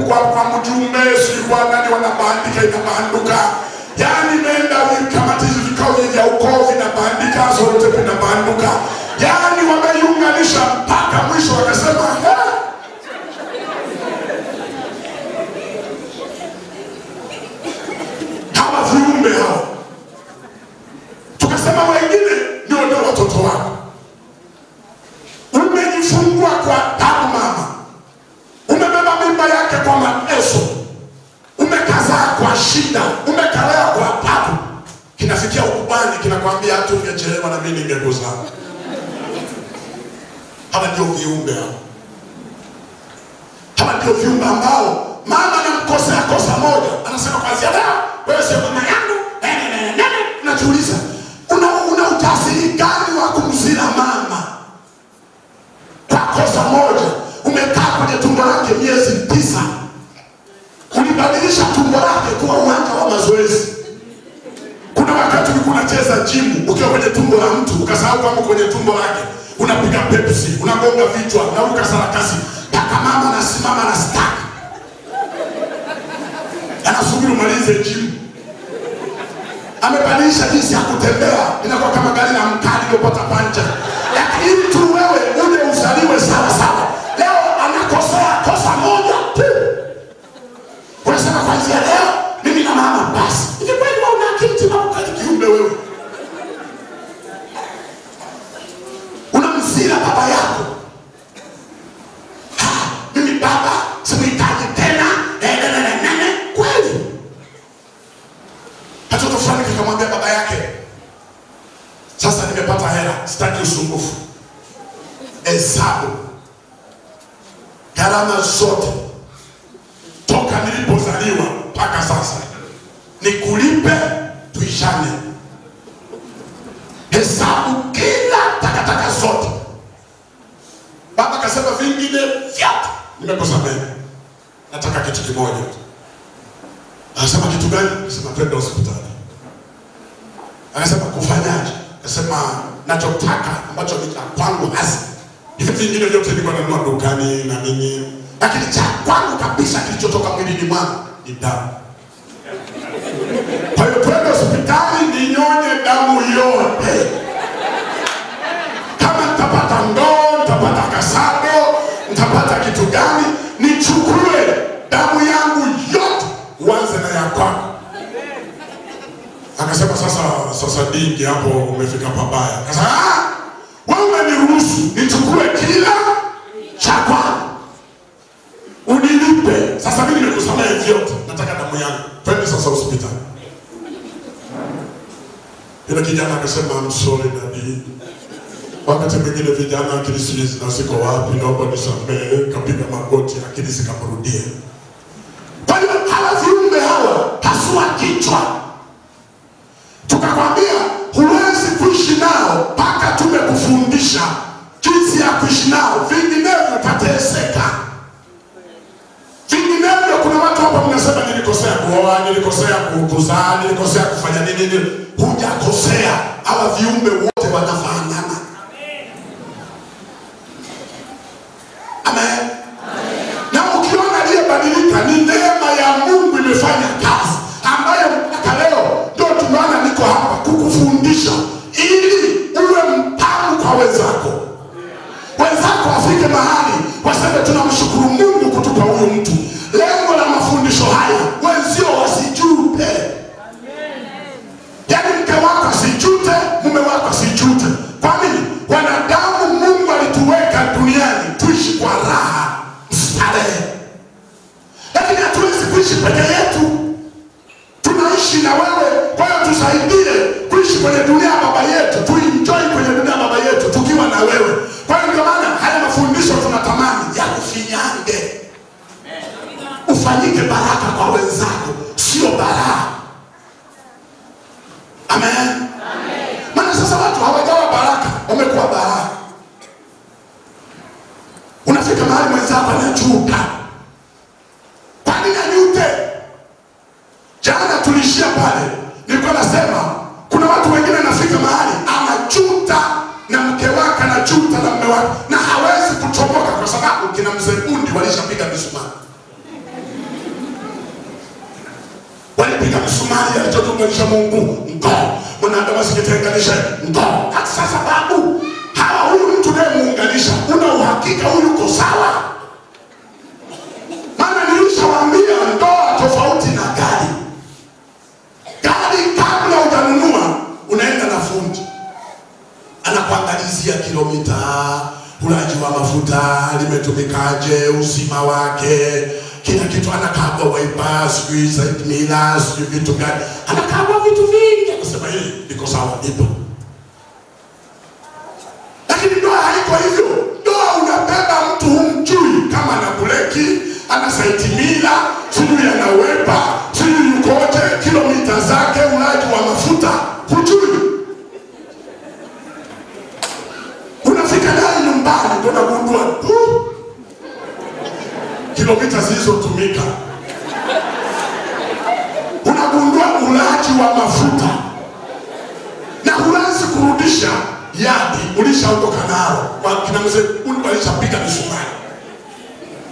Kwa mjumbe, sijui kwa nani wanabandika inabanduka. yani nenda hata ungechelewa na mimi ningekuzaa hawa ndio viumbe hao. Hawa ndio viumbe ambao mama anamkosea kosa moja anasema kwanzia leo wewe sio unacheza ukiwa kwenye tumbo la mtu ukasahau kwamba kwenye tumbo lake unapiga pepsi unagonga vichwa unaruka sarakasi. Mpaka mama anasimama na stak anasubiri umalize jimu amebadilisha jinsi ya kutembea inakuwa kama gari la mkali iliyopata pancha lakini mtu wewe uje uzaliwe sawa sawa sitaki usumbufu. Hesabu. Gharama zote. Toka nilipozaliwa mpaka sasa. Nikulipe tuishane. Hesabu kila takataka zote. Baba kasema vingine vyote nimekusamehe nataka kitu kimoja. Anasema kitu gani? Anasema twende hospitali. Anasema kufanyaje? Akasema nachotaka ambacho ni cha kwangu hasa hivi vingine vyote nilikuwa nanunua dukani na nini. Lakini cha kwangu kabisa kilichotoka mwilini mwangu ni damu. Kwa hiyo twende hospitali ninyonye damu yote. Kama nitapata ndoo nitapata kasado nitapata kitu gani nichukue damu yangu yote uanze na ya kwako akasema sasa sasa dingi hapo umefika pabaya. Sasa "Ah, wewe umeniruhusu nichukue kila cha kwangu. Unilipe. Sasa mimi nimekusamehe vyote. Nataka damu yangu. Twende sasa hospitali. Yule kijana akasema I'm sorry daddy. Wakati mwingine vijana akili sijui zinaziko wapi? Naomba nisamehe. Kapiga magoti akili zikamrudia kwa hiyo hawa viumbe hawa hasua kichwa mnasema nilikosea kuoa nilikosea ku- kuzaa nilikosea kufanya nini nini. Hujakosea. Hawa viumbe wote wanafanana amen. Na wamekuwa balaa. Unafika mahali mwenzako anajuta. Kwa nini ajute? Jana tulishia pale, nilikuwa nasema kuna watu wengine nafika mahali anajuta na mke wake, anajuta na mme wake, na hawezi kuchomoka kwa sababu kina mzee Bundi walishapiga misumari walipiga msumari alichotumalisha Mungu mkoo mwanadamu asikitenganishe ngoo. Hata sasa babu, hawa huyu mtu unayemuunganisha, una uhakika huyu uko sawa? Maana nilishawaambia ndoa tofauti na gari. Gari kabla hujanunua unaenda na fundi, anakuangalizia kilomita, ulaji wa mafuta limetumikaje, uzima wake, kila kitu, anakagua waipa, sijui side sijui vitu gani, anakagua vitu vingi, anasema hii iko sawa, ndipo. Lakini ndoa haiko hivyo. Ndoa unabeba mtu humjui kama ana buleki, ana saiti mila, sijui anawepa, sijui yukoje, kilomita zake, ulaji wa mafuta, hujui. Unafika naye nyumbani ndo nagundua "Huh, kilomita zilizotumika, unagundua ulaji wa mafuta kurudisha yadi ulishaondoka nalo. Wakina mzee walishapiga misumari,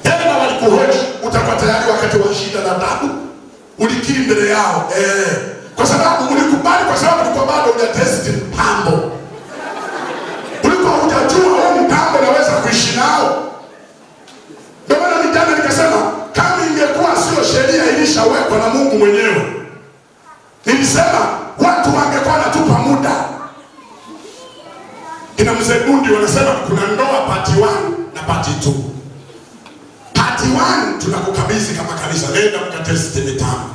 tena walikuhoji, utakuwa tayari wakati wa shida na tabu. Ulikiri mbele yao eh, kwa sababu ulikubali, kwa sababu ulikuwa bado hujatesti mtambo, mzee Bundi wanasema kuna ndoa pati 1 na pati 2. Pati 1 tunakukabidhi kama kanisa, nenda mkatesti mitambo.